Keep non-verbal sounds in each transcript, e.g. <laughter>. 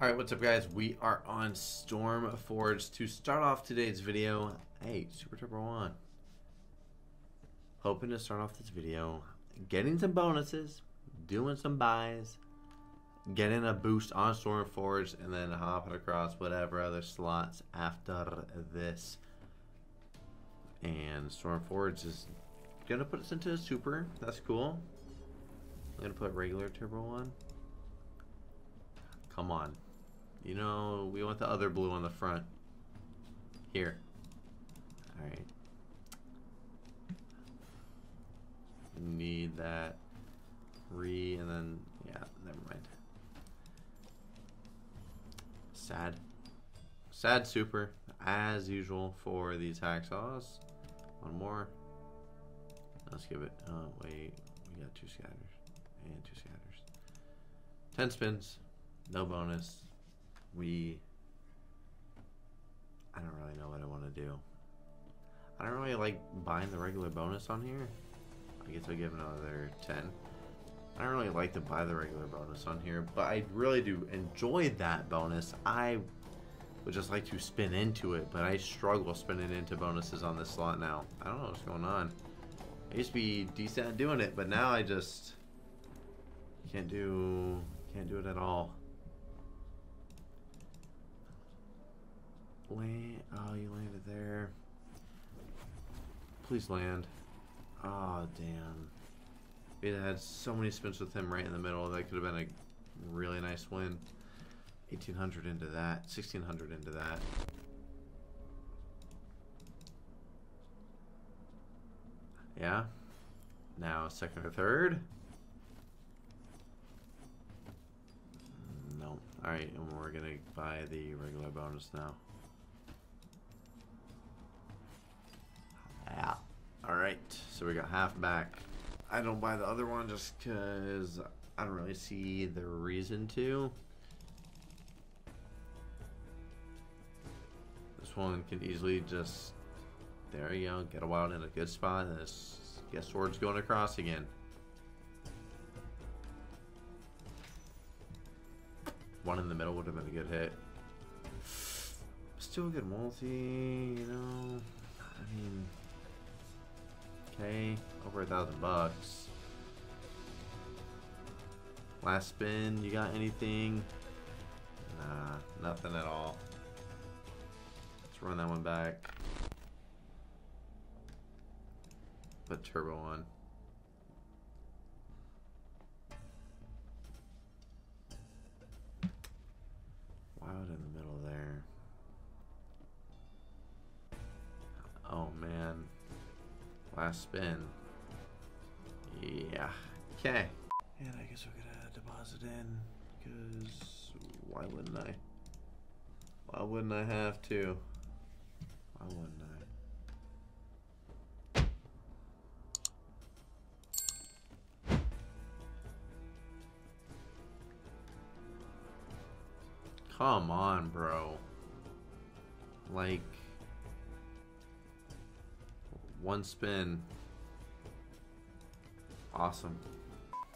Alright, what's up guys? We are on Storm Forge. To start off today's video, hey, Super Turbo 1. Hoping to start off this video, getting some bonuses, doing some buys, getting a boost on Storm Forge, and then hopping across whatever other slots after this. And Storm Forge is gonna put us into a super. That's cool. I'm gonna put regular Turbo 1. Come on. You know, we want the other blue on the front. Here. Alright. Need that. Re, and then, yeah, never mind. Sad. Sad super, as usual for these hacksaws. One more. Let's give it, oh wait, we got two scatters. And two scatters. Ten spins, no bonus we I don't really know what I want to do. I don't really like buying the regular bonus on here. I guess I'll give another 10. I don't really like to buy the regular bonus on here, but I really do enjoy that bonus. I would just like to spin into it, but I struggle spinning into bonuses on this slot now. I don't know what's going on. I used to be decent at doing it, but now I just can't do can't do it at all. Land. Oh, you landed there. Please land. Oh, damn. It had so many spins with him right in the middle. That could have been a really nice win. 1800 into that. 1600 into that. Yeah. Now second or third. No. Alright, and we're going to buy the regular bonus now. Yeah. Alright, so we got half back. I don't buy the other one just because I don't really see the reason to. This one can easily just, there you go, get a wild in a good spot, and this, guess sword's going across again. One in the middle would have been a good hit. Still a good multi, you know. I mean, Okay, over a thousand bucks. Last spin, you got anything? Nah, nothing at all. Let's run that one back. Put turbo on. Wild in the middle there. Oh man. Last spin. Yeah. Okay. And I guess we're gonna deposit in because why wouldn't I? Why wouldn't I have to? Why wouldn't I? Come on, bro. Like one spin. Awesome.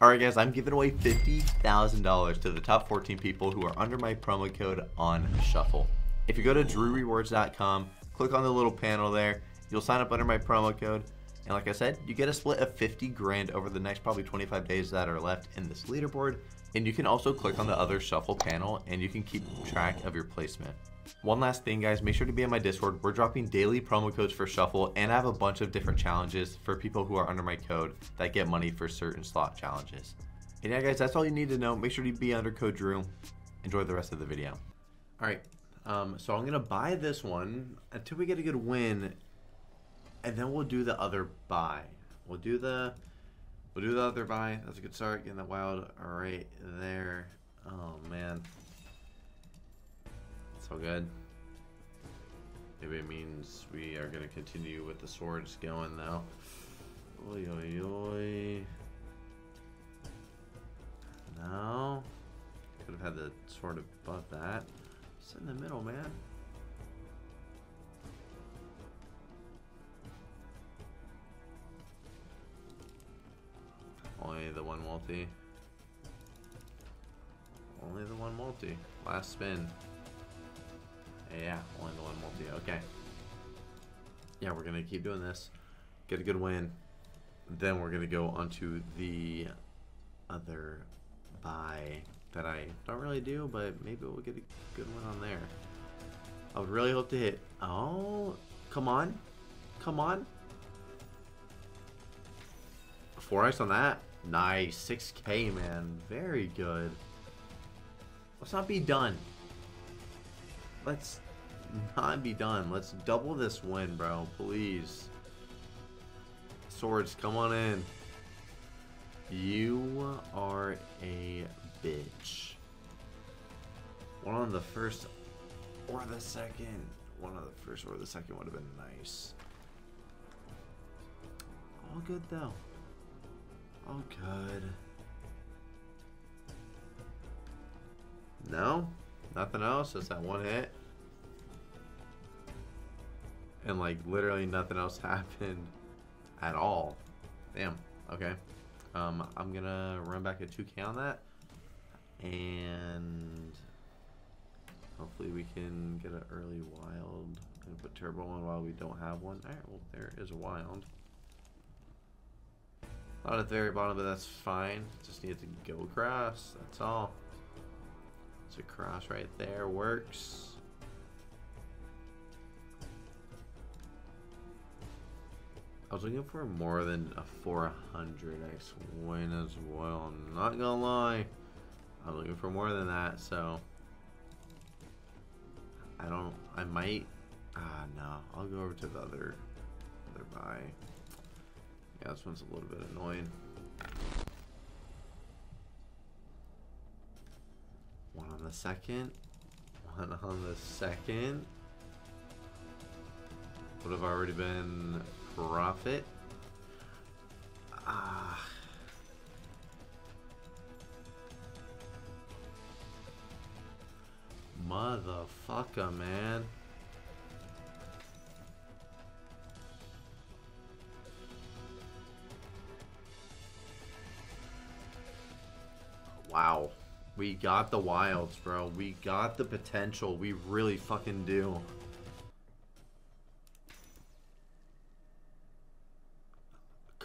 Alright guys, I'm giving away $50,000 to the top 14 people who are under my promo code on Shuffle. If you go to drewrewards.com, click on the little panel there, you'll sign up under my promo code, and like I said, you get a split of 50 grand over the next probably 25 days that are left in this leaderboard, and you can also click on the other Shuffle panel and you can keep track of your placement. One last thing guys, make sure to be on my Discord. We're dropping daily promo codes for Shuffle and I have a bunch of different challenges for people who are under my code that get money for certain slot challenges. And yeah guys, that's all you need to know. Make sure to be under code Drew. Enjoy the rest of the video. Alright, um, so I'm to buy this one until we get a good win and then we'll do the other buy. We'll do the we'll do the other buy. That's a good start. Getting that wild right there. Oh So good. Maybe it means we are going to continue with the swords going though. Oi, oi, oi. No. Could have had the sword above that. It's in the middle, man. Only the one multi. only the one multi. Last spin. Yeah, only the one multi. Okay. Yeah, we're gonna keep doing this. Get a good win. Then we're gonna go onto the other buy that I don't really do, but maybe we'll get a good one on there. I would really hope to hit. Oh, come on. Come on. Four ice on that. Nice. 6k, man. Very good. Let's not be done. Let's not be done. Let's double this win, bro. Please. Swords, come on in. You are a bitch. One on the first or the second. One of the first or the second would have been nice. All good though. All good. No? Nothing else? Just that one hit? And like literally nothing else <laughs> happened at all. Damn. Okay. Um, I'm gonna run back at 2k on that. And hopefully we can get an early wild. I'm gonna put turbo on while we don't have one. Alright, well there is a wild. Not at the very bottom, but that's fine. Just need to go across. That's all. It's a cross right there. Works. I was looking for more than a 400x win as well. I'm not gonna lie. I'm looking for more than that, so I don't. I might. Ah, no. I'll go over to the other other buy. Yeah, this one's a little bit annoying. One on the second. One on the second. Would have already been profit. Ah. Motherfucker, man. Wow. We got the wilds, bro. We got the potential. We really fucking do.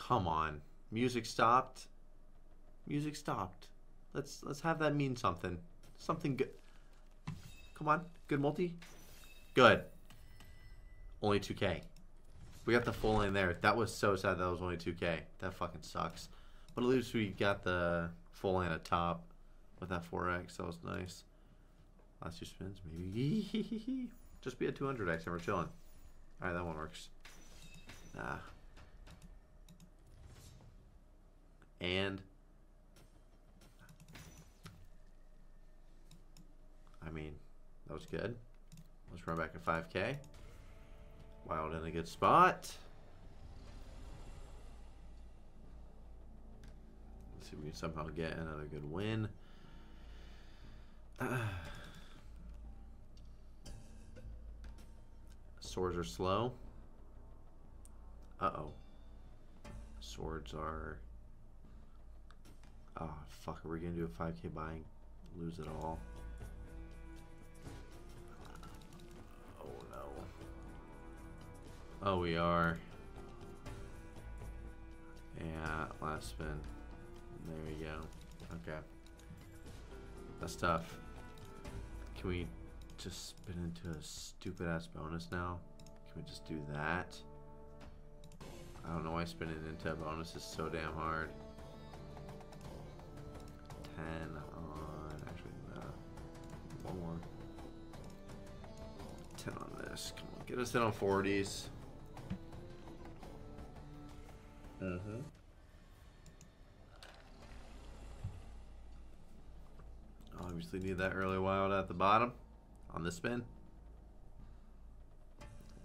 Come on. Music stopped. Music stopped. Let's let's have that mean something. Something good. Come on. Good multi. Good. Only 2k. We got the full lane there. That was so sad that was only 2k. That fucking sucks. But at least we got the full lane at top with that 4x. That was nice. Last two spins, maybe. <laughs> Just be at 200x and we're chilling. Alright, that one works. Nah. And I mean, that was good. Let's run back at 5k. Wild in a good spot. Let's see if we can somehow get another good win. <sighs> Swords are slow. Uh-oh. Swords are Oh, fuck. Are we going to do a 5k buying? Lose it all. Oh, no. Oh, we are. Yeah, last spin. There we go. Okay. That's tough. Can we just spin into a stupid ass bonus now? Can we just do that? I don't know why spinning into a bonus is so damn hard. 10 on, actually, no, one more. 10 on this, come on, get us in on 40s. Mm-hmm. Obviously need that early wild at the bottom on the spin.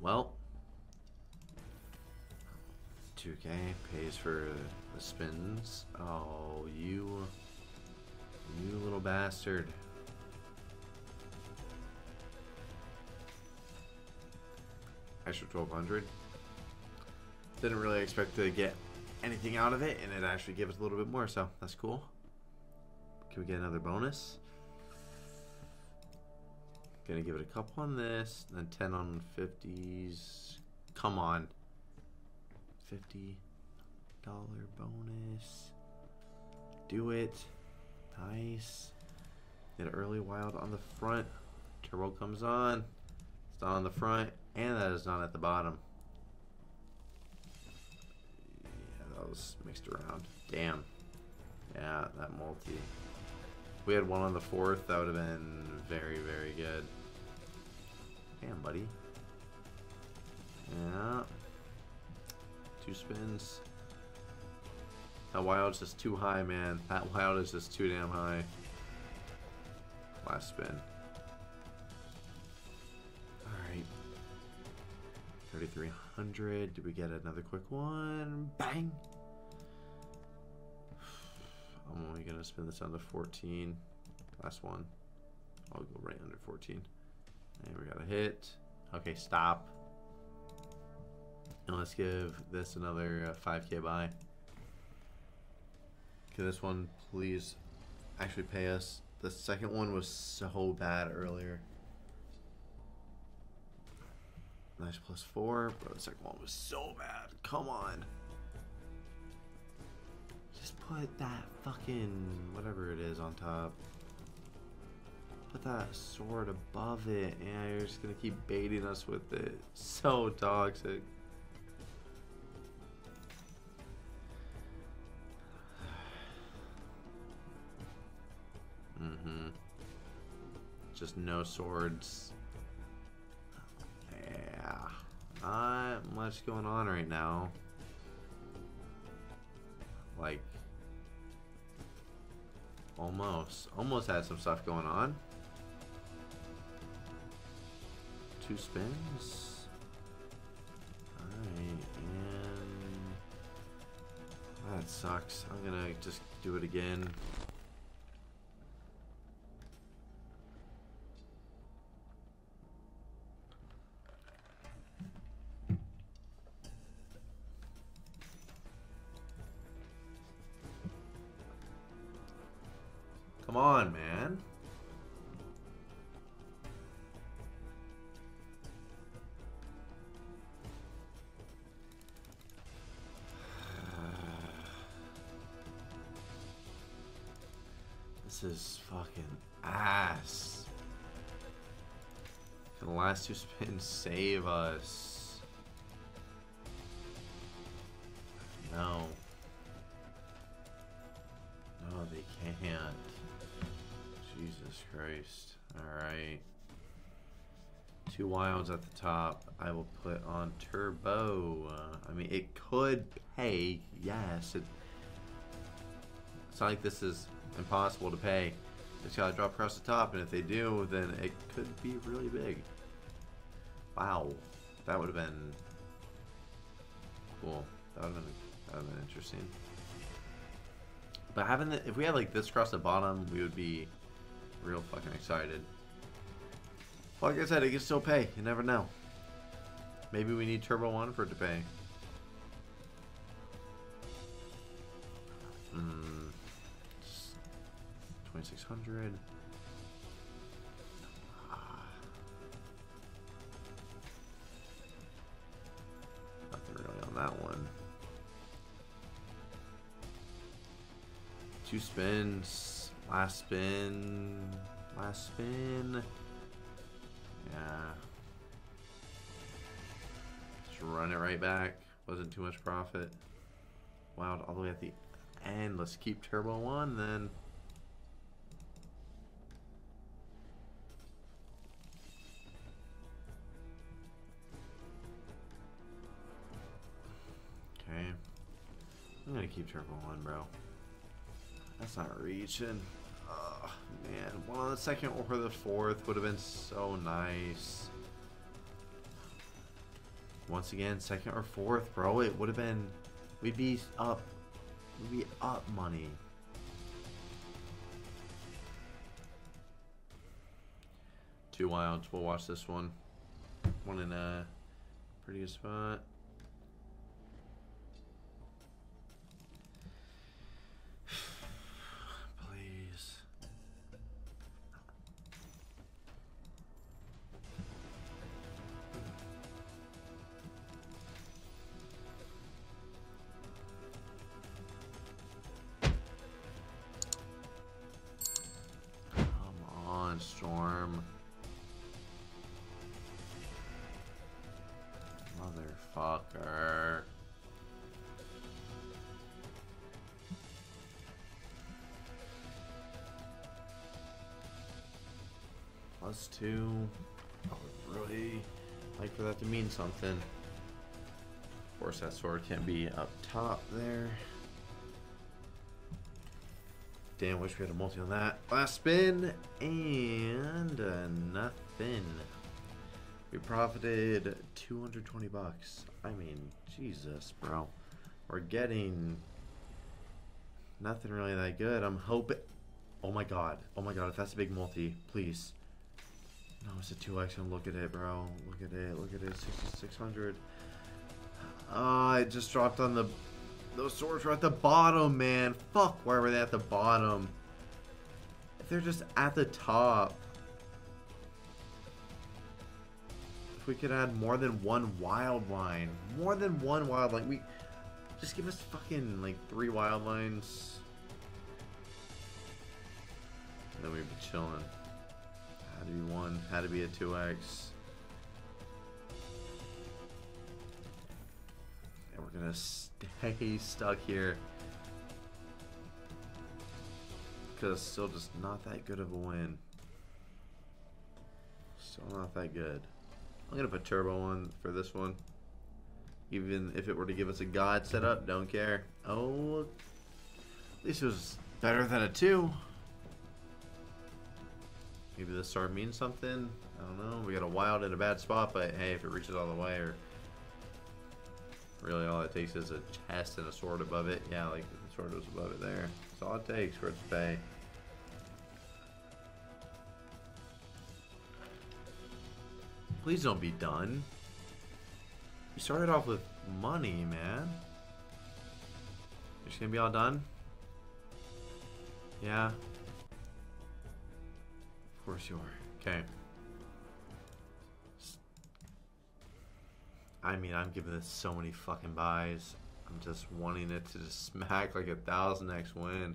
Well, 2k pays for the spins. Oh, you you little bastard. Extra 1200. Didn't really expect to get anything out of it, and it actually gave us a little bit more, so that's cool. Can we get another bonus? Gonna give it a couple on this, then 10 on 50s. Come on. $50 bonus. Do it. Nice. Get early wild on the front. Turbo comes on. It's not on the front, and that is not at the bottom. Yeah, that was mixed around. Damn. Yeah, that multi. If we had one on the fourth, that would have been very, very good. Damn, buddy. Yeah. Two spins. That wild's is just too high, man. That wild is just too damn high. Last spin. Alright. 3,300. Did we get another quick one? Bang! <sighs> I'm only going to spin this down to 14. Last one. I'll go right under 14. And we got a hit. Okay, stop. And let's give this another uh, 5k buy. Can this one please actually pay us? The second one was so bad earlier. Nice plus four, but the second one was so bad. Come on. Just put that fucking whatever it is on top. Put that sword above it. Yeah, you're just gonna keep baiting us with it. <laughs> So toxic. Mm-hmm. Just no swords. Yeah. Not much going on right now. Like, almost. Almost had some stuff going on. Two spins. Alright, and... That sucks. I'm gonna just do it again. The last save us? No. No, they can't. Jesus Christ. Alright. Two wilds at the top. I will put on turbo. Uh, I mean, it could pay. Yes. It, it's not like this is impossible to pay. It's gotta drop across the top, and if they do, then it could be really big. Wow. That would have been cool. That would have been, that would have been interesting. But having the, if we had like this across the bottom, we would be real fucking excited. Like I said, it can still pay. You never know. Maybe we need Turbo 1 for it to pay. Hmm. 2600. On that one. Two spins. Last spin. Last spin. Yeah. Just run it right back. Wasn't too much profit. Wow, all the way at the end. Let's keep turbo one then. Keep turbo one, bro. That's not reaching. Oh, man. One on the second or the fourth would have been so nice. Once again, second or fourth, bro. It would have been... We'd be up. We'd be up money. Two wilds. We'll watch this one. One in a pretty good spot. Plus two. I would really like for that to mean something. Of course, that sword can't be up top there. Damn, wish we had a multi on that. Last spin, and uh, nothing. We profited 220 bucks. I mean, Jesus, bro. We're getting nothing really that good. I'm hoping. Oh my god. Oh my god, if that's a big multi, please. No, it's a 2x and look at it, bro. Look at it, look at it. 6600. Oh, ah, it just dropped on the... Those swords were at the bottom, man. Fuck, why were they at the bottom? If they're just at the top. If we could add more than one wild line. More than one wild line. We... Just give us fucking, like, three wild lines. And then we'd be chilling. Had to be one, had to be a 2x. And we're gonna stay <laughs> stuck here. Because it's still just not that good of a win. Still not that good. I'm gonna put turbo on for this one. Even if it were to give us a god setup, don't care. Oh, at least it was better than a two. Maybe this star means something. I don't know. We got a wild in a bad spot, but hey, if it reaches all the way, or really all it takes is a chest and a sword above it. Yeah, like the sword was above it there. That's all it takes for it to pay. Please don't be done. You started off with money, man. Just gonna be all done? Yeah. Of course you are. Okay. I mean, I'm giving this so many fucking buys. I'm just wanting it to just <laughs> smack like a thousand X win.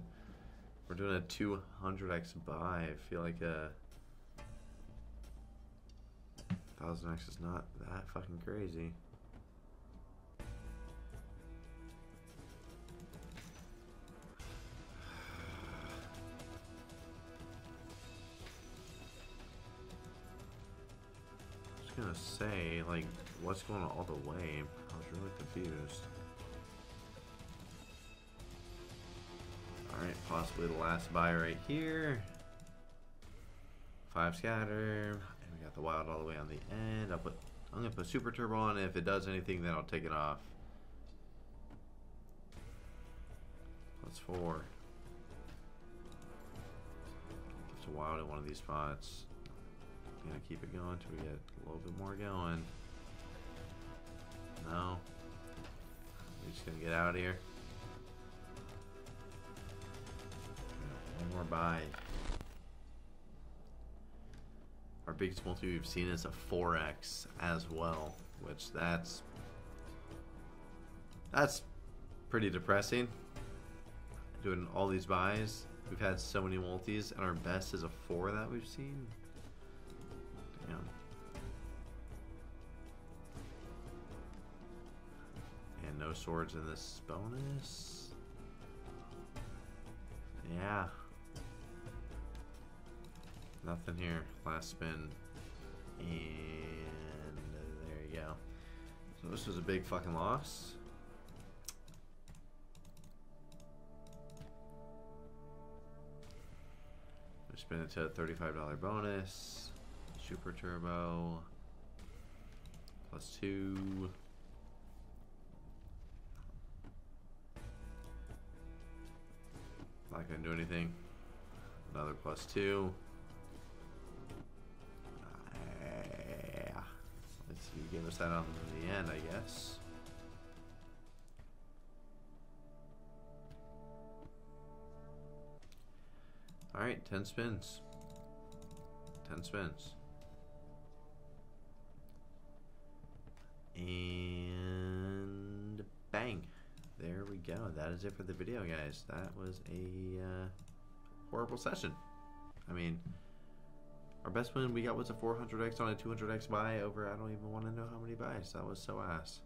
We're doing a 200x buy. I feel like a thousand X is not that fucking crazy. Gonna say, like, what's going all the way? I was really confused. Alright, possibly the last buy right here. Five scatter. And we got the wild all the way on the end. I'll put I'm gonna put super turbo on if it does anything then I'll take it off. That's four. It's a wild in one of these spots. Gonna keep it going till we get a little bit more going. No. We're just gonna get out of here. One more buy. Our biggest multi we've seen is a 4x as well, which that's that's pretty depressing. Doing all these buys, we've had so many multis, and our best is a 4 that we've seen. And no swords in this bonus. Yeah. Nothing here. Last spin. And there you go. So this was a big fucking loss. We spin it to a $35 bonus. Super Turbo. Plus two. Not gonna do anything. Another plus two. Yeah. Let's see, give us that on the end, I guess. Alright, 10 spins. 10 spins. Go. That is it for the video, guys. That was a uh, horrible session. I mean, Our best win we got was a 400x on a 200x buy over, I don't even want to know how many buys. That was so ass.